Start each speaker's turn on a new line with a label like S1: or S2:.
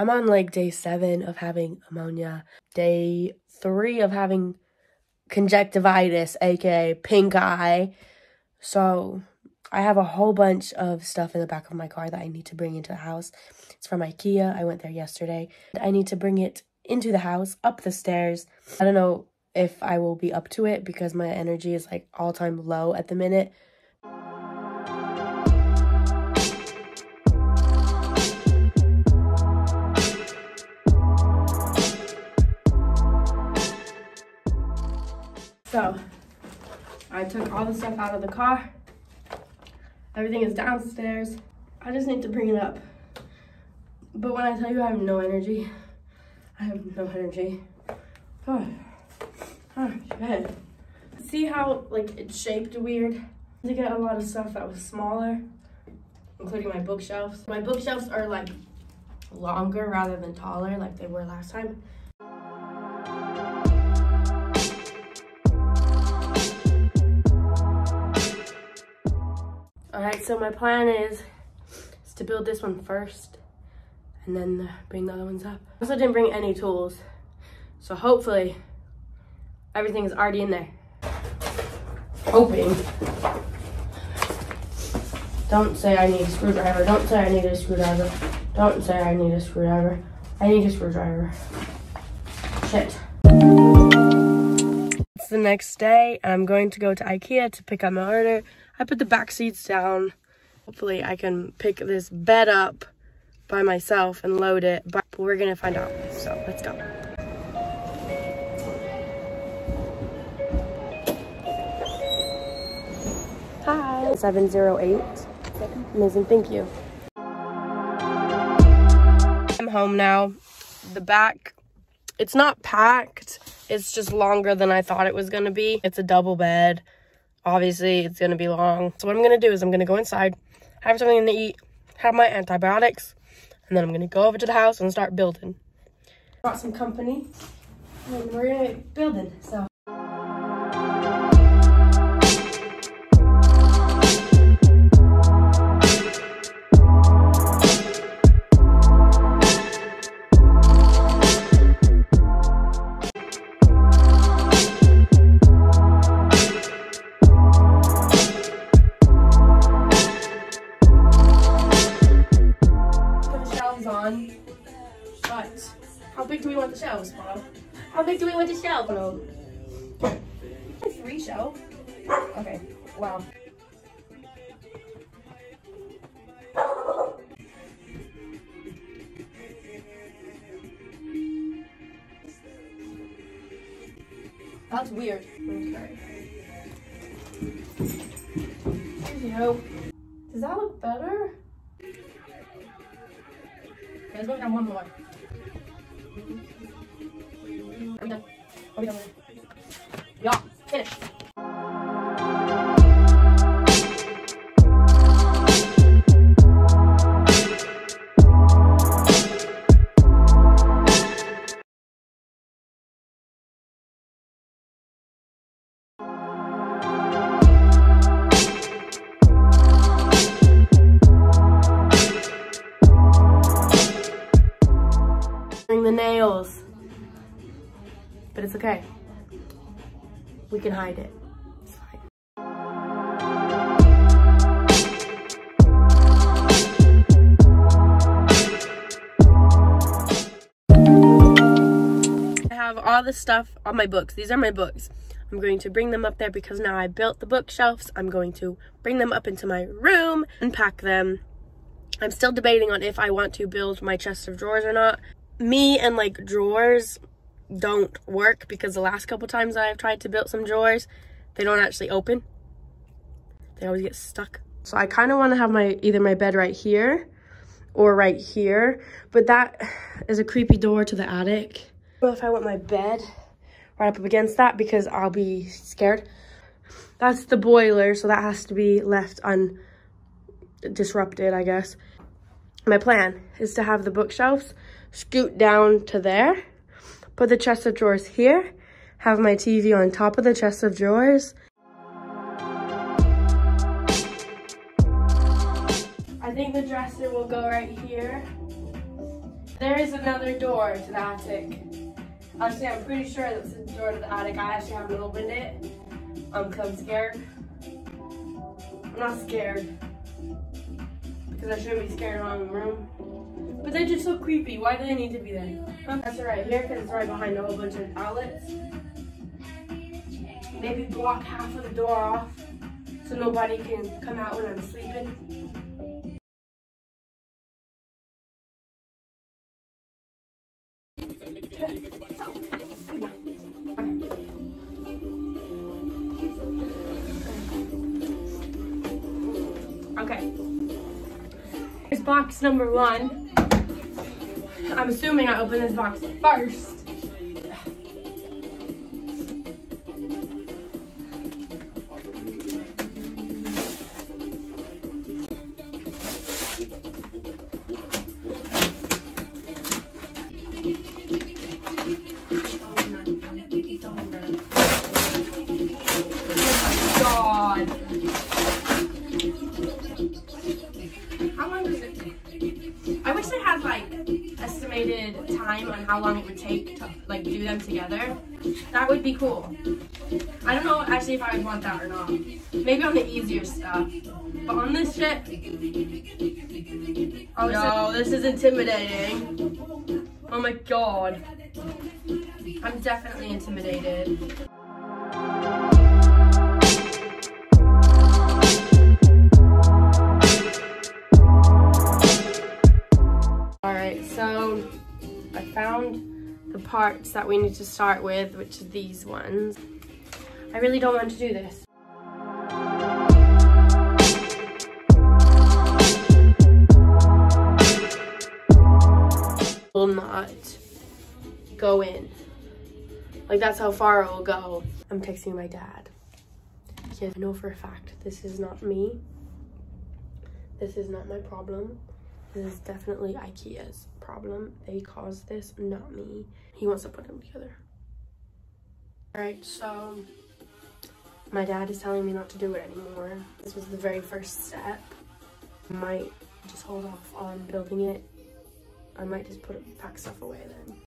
S1: I'm on like day seven of having pneumonia, day three of having conjunctivitis, aka pink eye. So I have a whole bunch of stuff in the back of my car that I need to bring into the house. It's from IKEA. I went there yesterday. I need to bring it into the house, up the stairs. I don't know if I will be up to it because my energy is like all time low at the minute. So, I took all the stuff out of the car. Everything is downstairs. I just need to bring it up. But when I tell you I have no energy, I have no energy. Oh, oh shit. See how like it's shaped weird? To get a lot of stuff that was smaller, including my bookshelves. My bookshelves are like longer rather than taller like they were last time. All right, so my plan is, is to build this one first and then uh, bring the other ones up. I also didn't bring any tools, so hopefully everything is already in there. Hoping. Don't say I need a screwdriver. Don't say I need a screwdriver. Don't say I need a screwdriver. I need a screwdriver. Shit. It's the next day, and I'm going to go to Ikea to pick up my order. I put the back seats down. Hopefully I can pick this bed up by myself and load it, but we're gonna find out. So let's go. Hi. 708. Amazing, thank you. I'm home now. The back, it's not packed. It's just longer than I thought it was gonna be. It's a double bed. Obviously, it's gonna be long. So what I'm gonna do is I'm gonna go inside, have something to eat, have my antibiotics, and then I'm gonna go over to the house and start building. Brought some company, and we're gonna get building, so. On, but how big do we want the shelves, Bob? How big do we want the shelves? No. Three shelves? Okay, wow. That's weird. Okay. Yo. Does that look better? Let's go down one more. Done? We done? Yeah, finished. The nails. But it's okay. We can hide it. I have all the stuff on my books. These are my books. I'm going to bring them up there because now I built the bookshelves. I'm going to bring them up into my room and pack them. I'm still debating on if I want to build my chest of drawers or not. Me and like drawers don't work because the last couple times I've tried to build some drawers, they don't actually open. They always get stuck. So I kind of want to have my either my bed right here or right here, but that is a creepy door to the attic. Well, if I want my bed right up against that because I'll be scared. That's the boiler, so that has to be left undisrupted, I guess. My plan is to have the bookshelves scoot down to there, put the chest of drawers here, have my TV on top of the chest of drawers. I think the dresser will go right here. There is another door to the attic. Actually, I'm pretty sure that's the door to the attic. I actually haven't opened it. Um, cause I'm scared. I'm not scared. Because I shouldn't be scared in my room. But they're just so creepy. Why do they need to be there? That's right here because it's right behind a whole bunch of outlets. Maybe block half of the door off so nobody can come out when I'm sleeping. Okay. Here's box number one. I'm assuming I open this box first. How long it would take to like do them together. That would be cool. I don't know actually if I would want that or not. Maybe on the easier stuff. But on this shit. Oh no, this is intimidating. Oh my god. I'm definitely intimidated. Found the parts that we need to start with, which are these ones. I really don't want to do this. Will not go in. Like that's how far it will go. I'm texting my dad. Because I know for a fact this is not me. This is not my problem. This is definitely Ikea's problem. They caused this, not me. He wants to put them together. Alright, so my dad is telling me not to do it anymore. This was the very first step. I might just hold off on building it. I might just put it, pack stuff away then.